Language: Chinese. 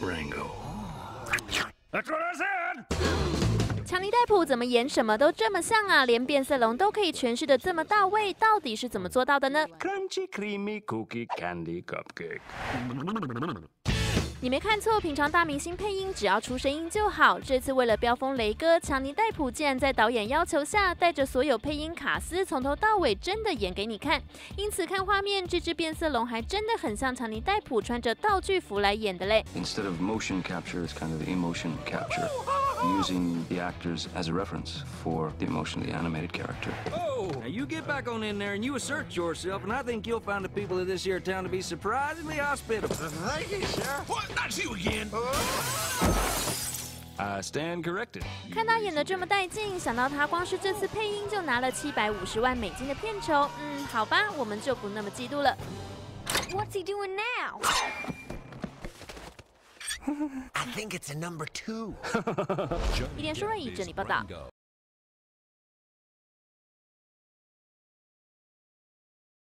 Rango. That's what I said. 强尼戴普怎么演什么都这么像啊，连变色龙都可以诠释的这么到位，到底是怎么做到的呢？Crunchy, creamy cookie candy cupcake. 你没看错，平常大明星配音只要出声音就好。这次为了飙风雷哥，强尼戴普竟然在导演要求下，带着所有配音卡司从头到尾真的演给你看。因此看画面，这只变色龙还真的很像强尼戴普穿着道具服来演的嘞。Instead of motion capture, is kind of emotion capture, using the actors as a reference for the emotionally animated character. Oh, now you get back on in there and you assert yourself, and I think you'll find the people of this here town to be surprisingly hospitable. Thank you, sir. What? Not you again. I stand corrected. 看他演的这么带劲，想到他光是这次配音就拿了七百五十万美金的片酬，嗯，好吧，我们就不那么嫉妒了。 What's he doing now? I think it's a number two. 一点说瑞仪整理报道。